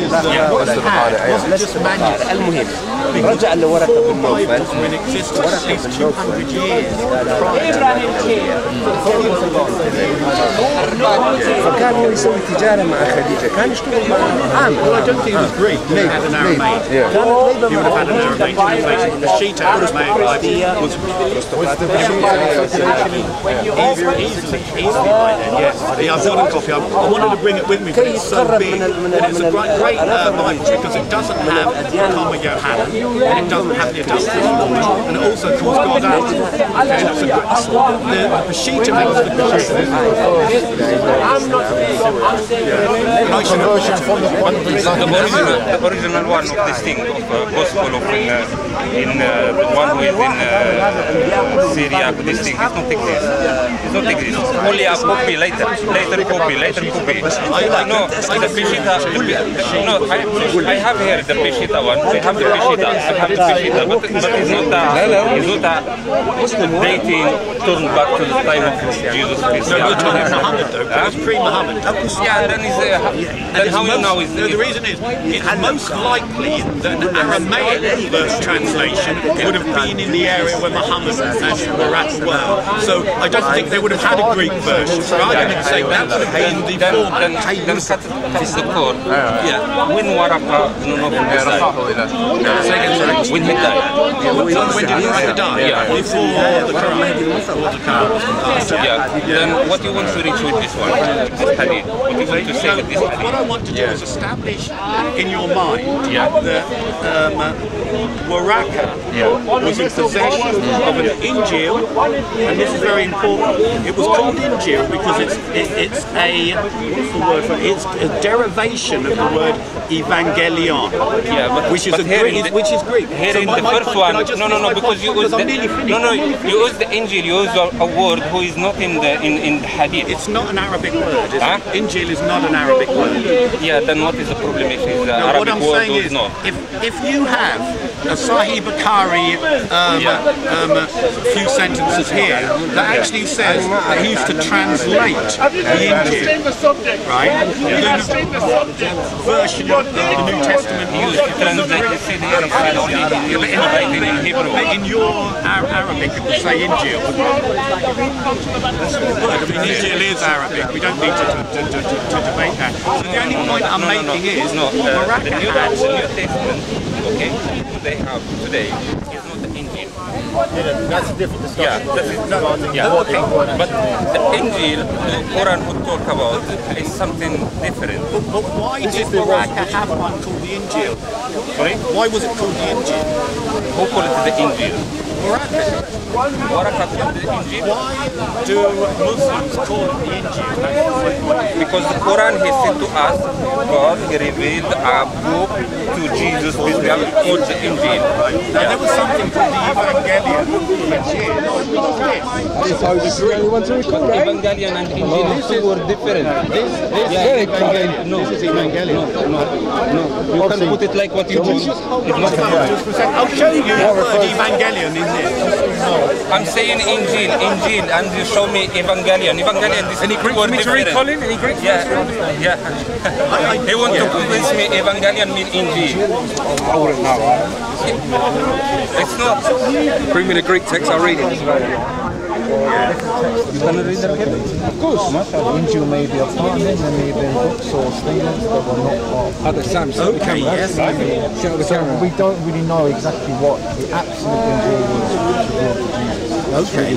his uh, what he had wasn't just manual. المهم رجع لورقه بن نوفل Bibles were in existence at least 200 years prior فكان هو يسوي تجاره مع خديجه كان يشتغل مع عامل Well, I don't think it was Sheet was. Yeah. I I great, great uh, Bible because it doesn't have the Comma Yohanan, and it doesn't have the Augustus and it also calls God out. Okay, that's a good, the, the Peshitta makes the Conversion from the one The original, the original one of this thing of uh, gospel of in, uh, in uh, the one who is in uh, Syria, this thing is not exist. It's not exist. Only a copy later, later copy, later copy. No, the Peshitta. No, I, I have here the Peshitta one. I have the Peshitta. I have the Peshitta, but, but it's not a, it's not a dating turn back to the time of Jesus Christ. No, you're talking Muhammad though, it's pre-Muhammad. Yeah, then is uh, then how you know is no, the reason is it's most likely that an Aramaic verse translation would have been in the area where Muhammad and were. So I don't think they would have had a Greek version. For argument's sake, that would have been the then, format. then, then cut, the cord. Yeah. When Waraka, no, no, when he died. So when did he die? Yeah. Before the Quran. Before the Quran was compiled. Yeah. Then what you want to reach with this one? This hadith. What you want to say with this What, what I want to do is establish in your mind Yeah. that um, Waraka was in possession of an Injil, and this is very important. It was called Injil because it's it, it's a what's the word for it? It's a derivation of the word evangelion, Yeah, but which is but here Greek, the, which is Greek. Here So in my- the first point- one, can I just no, no, no, because you use the no, no, you use the Injil, you use a, a word who is not in the in in the hadith. It's not an Arabic word. It's, Huh? Injil is not an Arabic word. Yeah, then what is the problem if it's uh, No, Arabic what I'm word saying is, not? if if you have a Sahih Bukhari um, um, a few sentences here that actually says that he used to translate the Injil, right? The version of the New Testament He used to translate the CD and he said only Yeah, but in, writing in Hebrew. but in your Ar- Arabic, it would say Injil. Word. I mean, Injil is Arabic. We don't need to, to, to, to, debate that. So the only point I'm making is uh, the, New, had the They have today is not the Injil. That's a different Yeah, discussion. that is, no, yeah, okay. But the the Quran would talk about is something different. But why did Baraka have one called the Injil? Sorry? Why was it called the Injil? Who call it the Injil? Baraka. Waraka called the Injil Why do Muslims call it the Injil? because the Quran he said to us, God he revealed a book to Jesus peace be called the Injil. Now there was something called the Evangelion. Yes. So this is the only one to record, right? Evangelion and Injil are two were different. This, this Yeah, is Evangelion. No, This is Evangelion. No, no, you oh, can put it like what you choose. It's not I'll show you the word Evangelion in. I'm saying Injil, Injil, and you show me Evangelion. Evangelion, this Any Greek word me to read, Colin? Any Greek? Yeah, yeah. he want to convince me Evangelion mean Injil. It's not. Bring me the Greek text, I'll read it. You can read the Of course. Injil may be a part, then there may have been books or statements that were not part. Other the Okay, yes. The camera. we don't really know exactly what the absolute Injil was. Okay.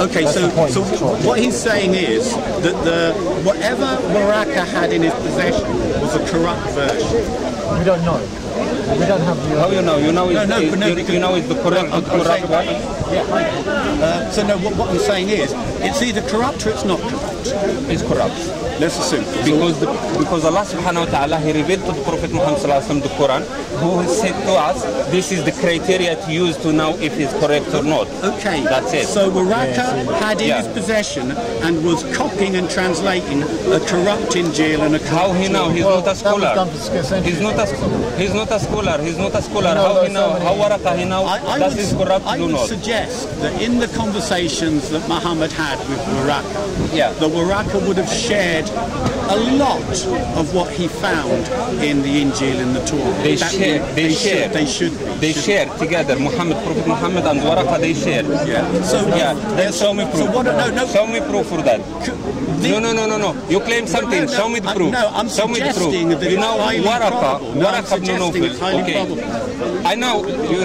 Okay, so, so what he's saying is that the whatever Baraka had in his possession was a corrupt version. We don't know. We don't have the. How you know? You know it's, No, no, it's- no, you, you know it's the correct, I'm- the I'm correct saying- one. Uh, so no, what, what I'm saying is, it's either corrupt or it's not corrupt. It's corrupt. Let's assume. Because the, because Allah subhanahu wa ta'ala he revealed to the Prophet Muhammad sallallahu alaihi wasallam the Quran who said to us this is the criteria to use to know if it's correct or not. Okay, That's it. So Baraka had in Yeah. his possession and was copying and translating a corrupt Injil and a corrupt How he know? He's Well, not a scholar. done for six centuries. He's not a he's not a scholar. He's not a scholar. No, How no, he know? How Waraka he know I, I that would, is corrupt I do would not? suggest that in the conversations that Muhammad had with Waraka, Yeah. that Waraka would have shared a lot of what he found in the Injil and the Torah. They That share. we- They, share. Should, they should be. They share together. Muhammad, Prophet Muhammad, and Waraka. They share. Yeah. So Yeah. Uh, then show me proof. So what? No, no. Show me proof for that. the- No, no, no, no, no. You claim something. no, Show me the I- proof. no, I'm Show me the proof. suggesting that you know highly Waraka. probable. No, I'm Waraka suggesting it's highly Okay. probable. I know you